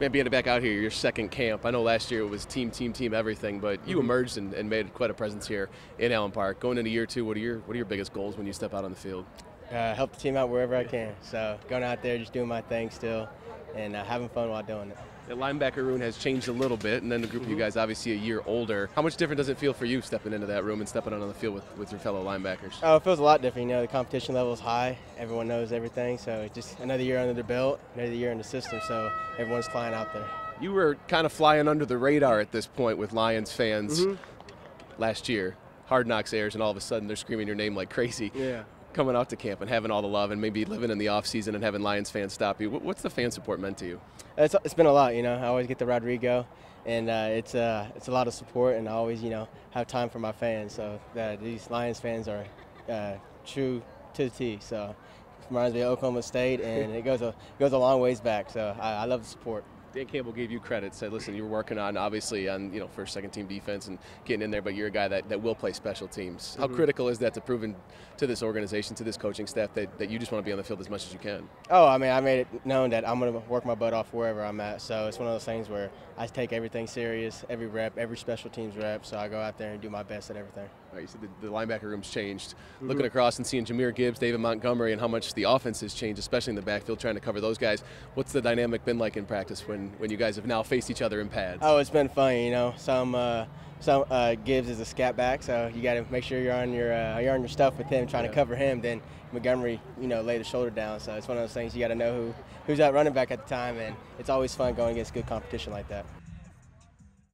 Man, being back out here, your second camp. I know last year it was team, team, team, everything, but you Mhm. emerged and, and made quite a presence here in Allen Park. Going into year two, what are your what are your biggest goals when you step out on the field? Uh, help the team out wherever I can. So going out there, just doing my thing still, and uh, having fun while doing it. The linebacker room has changed a little bit, and then the group of you Mhm. guys obviously a year older. How much different does it feel for you stepping into that room and stepping out on the field with, with your fellow linebackers? Oh, it feels a lot different. You know, the competition level is high. Everyone knows everything. So it's just another year under the belt, another year in the system. So everyone's flying out there. You were kind of flying under the radar at this point with Lions fans Mhm. last year. Hard Knocks airs, and all of a sudden they're screaming your name like crazy. Yeah. Coming out to camp and having all the love, and maybe living in the off season and having Lions fans stop you. What's the fan support meant to you? It's, it's been a lot, you know. I always get the Rodrigo, and uh, it's uh, it's a lot of support, and I always, you know, have time for my fans. So uh, these Lions fans are uh, true to the T. So reminds me of Oklahoma State, and it goes a goes a long ways back. So I, I love the support. Dan Campbell gave you credit. Said, "Listen, you were working on obviously on you know first, second team defense and getting in there, but you're a guy that, that will play special teams. How Mhm. critical is that to proving to this organization, to this coaching staff, that, that you just want to be on the field as much as you can? Oh, I mean, I made it known that I'm going to work my butt off wherever I'm at. So it's one of those things where I take everything serious, every rep, every special teams rep. So I go out there and do my best at everything. Right, you said the, the linebacker room's changed. Mhm. Looking across and seeing Jahmyr Gibbs, David Montgomery, and how much the offense has changed, especially in the backfield, trying to cover those guys. What's the dynamic been like in practice when, when you guys have now faced each other in pads? Oh, it's been fun. You know, some uh, some uh, Gibbs is a scat back, so you got to make sure you're on your uh, you're on your stuff with him, trying Yeah. to cover him. Then Montgomery, you know, lay the shoulder down. So it's one of those things you got to know who who's that running back at the time, and it's always fun going against good competition like that.